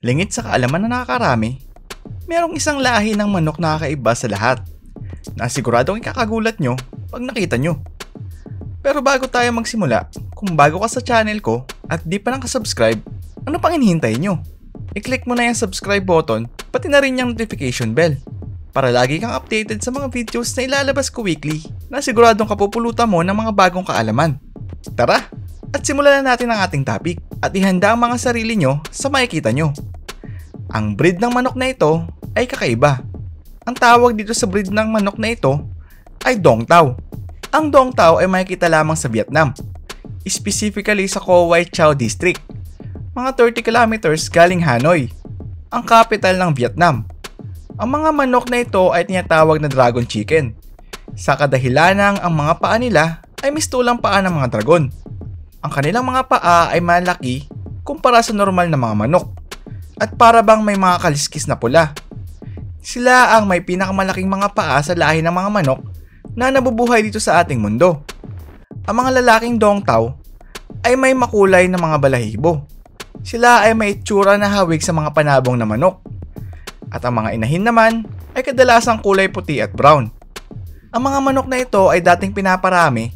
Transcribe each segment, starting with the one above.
Lingit sa kaalaman na nakakarami, merong isang lahi ng manok na kakaiba sa lahat na siguradong ikakagulat nyo pag nakita nyo. Pero bago tayo magsimula, kung bago ka sa channel ko at di pa nakasubscribe, ano pang hinihintay nyo? I-click mo na yung subscribe button, pati na rin yung notification bell para lagi kang updated sa mga videos na ilalabas ko weekly na siguradong kapupulutan mo ng mga bagong kaalaman. Tara! At simulan na natin ang ating topic at ihanda ang mga sarili nyo sa makikita nyo. Ang breed ng manok na ito ay kakaiba. Ang tawag dito sa breed ng manok na ito ay Dong Tao. Ang Dong Tao ay makikita lamang sa Vietnam, specifically sa Co Quai Chau District, mga 30 kilometers galing Hanoi, ang capital ng Vietnam. Ang mga manok na ito ay tinatawag na dragon chicken. Sa kadahilanang ang mga paa nila ay mistulang paa ng mga dragon. Ang kanilang mga paa ay malaki kumpara sa normal na mga manok at para bang may mga kaliskis na pula. Sila ang may pinakamalaking mga paa sa lahi ng mga manok na nabubuhay dito sa ating mundo. Ang mga lalaking dongtaw ay may makulay na mga balahibo. Sila ay may itsura na hawig sa mga panabong na manok. At ang mga inahin naman ay kadalasang kulay puti at brown. Ang mga manok na ito ay dating pinaparami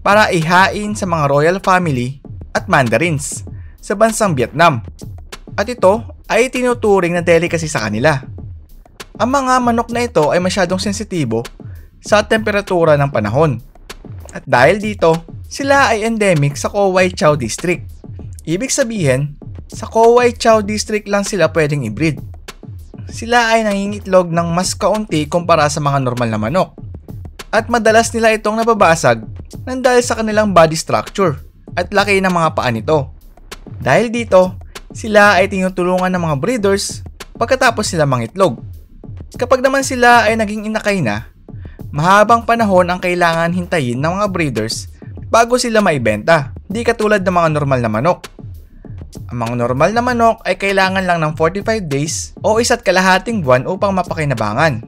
para ihain sa mga royal family at mandarins sa bansang Vietnam. At ito ay tinuturing na delicacy sa kanila. Ang mga manok na ito ay masyadong sensitibo sa temperatura ng panahon. At dahil dito, sila ay endemic sa Co Quai Chau District. Ibig sabihin, sa Co Quai Chau District lang sila pwedeng i-breed. Sila ay nangingitlog ng mas kaunti kumpara sa mga normal na manok. At madalas nila itong nababasag nang dahil sa kanilang body structure at laki ng mga paa nito. Dahil dito, sila ay tinutulungan ng mga breeders pagkatapos sila mangitlog. Kapag naman sila ay naging inakay na, mahabang panahon ang kailangan hintayin ng mga breeders bago sila maibenta, di katulad ng mga normal na manok. Ang mga normal na manok ay kailangan lang ng 45 days o isa't kalahating buwan upang mapakinabangan.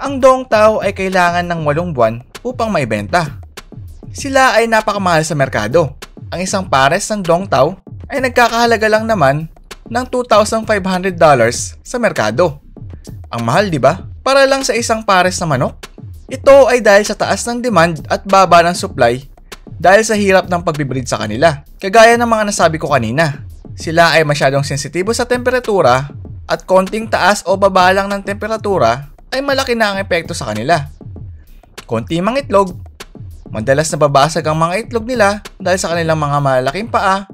Ang dong tao ay kailangan ng 8 buwan upang maibenta. Sila ay napakamahal sa merkado. Ang isang pares ng dong tao ay nagkakahalaga lang naman ng $2,500 sa merkado. Ang mahal, di ba? Para lang sa isang pares na manok. Ito ay dahil sa taas ng demand at baba ng supply dahil sa hirap ng pagbibreed sa kanila. Kagaya ng mga nasabi ko kanina, sila ay masyadong sensitibo sa temperatura at konting taas o baba lang ng temperatura ay malaki na ang epekto sa kanila. Konti mang itlog, madalas nababasag ang mga itlog nila dahil sa kanilang mga malaking paa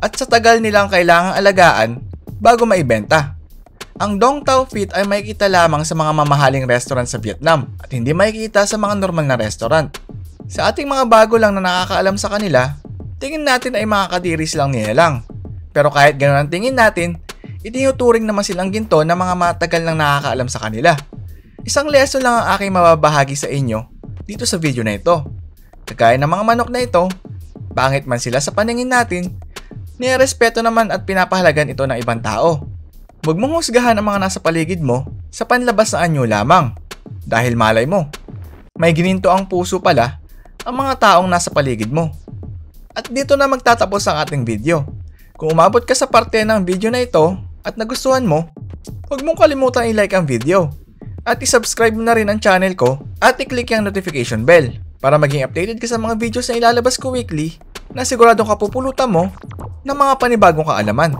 at sa tagal nilang kailangang alagaan bago maibenta. Ang Dong Tao Fit ay makikita lamang sa mga mamahaling restaurant sa Vietnam at hindi makikita sa mga normal na restaurant. Sa ating mga bago lang na nakakaalam sa kanila, tingin natin ay mga kadiris lang nila lang. Pero kahit ganoon ang tingin natin, itinuturing naman silang ginto na mga matagal nang nakakaalam sa kanila. Isang lesson lang ang aking mababahagi sa inyo dito sa video na ito. Kagaya ng mga manok na ito, pangit man sila sa paningin natin, nirespeto naman at pinapahalagan ito ng ibang tao. Huwag mong husgahan ang mga nasa paligid mo sa panlabas na anyo lamang. Dahil malay mo, may gininto ang puso pala ang mga taong nasa paligid mo. At dito na magtatapos ang ating video. Kung umabot ka sa parte ng video na ito at nagustuhan mo, huwag mong kalimutan i-like ang video. At i-subscribe mo na rin ang channel ko at i-click yung notification bell para maging updated ka sa mga videos na ilalabas ko weekly na siguradong kapupulutan mo ng mga panibagong kaalaman.